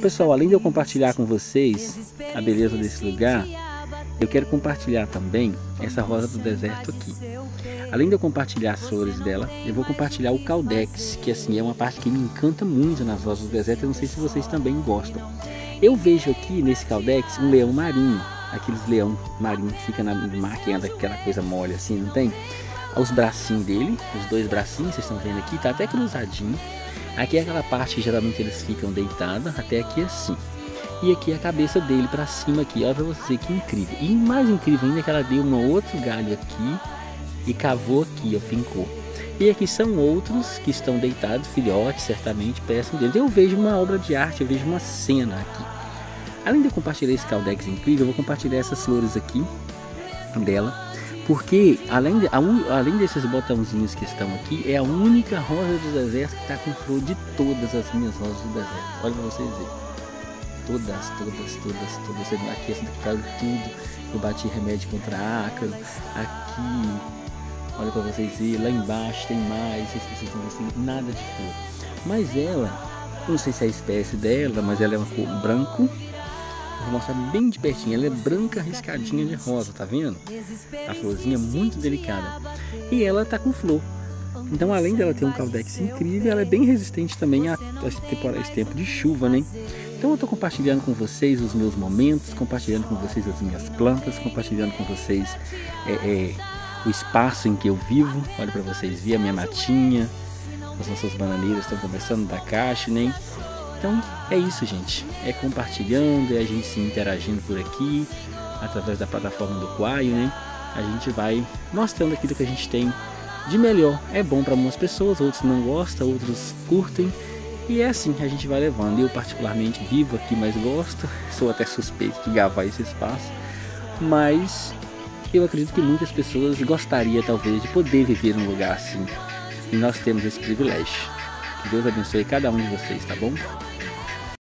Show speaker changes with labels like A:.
A: Pessoal, além de eu compartilhar com vocês a beleza desse lugar, eu quero compartilhar também essa rosa do deserto aqui. Além de eu compartilhar as flores dela, eu vou compartilhar o caldex, que assim é uma parte que me encanta muito nas rosas do deserto. Eu não sei se vocês também gostam. Eu vejo aqui nesse caldex um leão marinho, aqueles leão marinho que fica na máquina daquela coisa mole assim, não tem? Os bracinhos dele, os dois bracinhos, vocês estão vendo aqui, tá até cruzadinho. Aqui é aquela parte que geralmente eles ficam deitados, até aqui assim. E aqui a cabeça dele para cima aqui, olha pra você que incrível. E mais incrível ainda é que ela deu um outro galho aqui e cavou aqui, ó, fincou. E aqui são outros que estão deitados, filhotes, certamente, peçam deles. Eu vejo uma obra de arte, eu vejo uma cena aqui. Além de eu compartilhar esse caldex incrível, eu vou compartilhar essas flores aqui dela. Porque além, de, a, além desses botãozinhos que estão aqui, é a única rosa do deserto que está com flor de todas as minhas rosas do deserto. Olha pra vocês verem. Todas, todas, todas, todas. Aqui essa daqui caiu tudo. Eu bati remédio contra ácaro. Aqui Olha para vocês verem, lá embaixo tem mais, vocês precisam assim, nada de flor. Mas ela, não sei se é a espécie dela, mas ela é uma cor branco. Vou mostrar bem de pertinho, ela é branca riscadinha de rosa, tá vendo? A florzinha é muito delicada. E ela tá com flor. Então além dela ter um caldex incrível, ela é bem resistente também a, temporada, esse tempo de chuva, né? Então eu estou compartilhando com vocês os meus momentos, compartilhando com vocês as minhas plantas, compartilhando com vocês é, é, o espaço em que eu vivo. Olha para vocês ver a minha matinha, as nossas bananeiras estão começando da caixa, né? Então é isso, gente. É compartilhando, é a gente se interagindo por aqui, através da plataforma do Quaio, né? A gente vai mostrando aquilo que a gente tem de melhor. É bom para algumas pessoas, outros não gostam, outros curtem. E é assim que a gente vai levando. Eu particularmente vivo aqui, mas gosto. Sou até suspeito de gravar esse espaço. Mas eu acredito que muitas pessoas gostariam talvez de poder viver num lugar assim. E nós temos esse privilégio. Que Deus abençoe cada um de vocês, tá bom?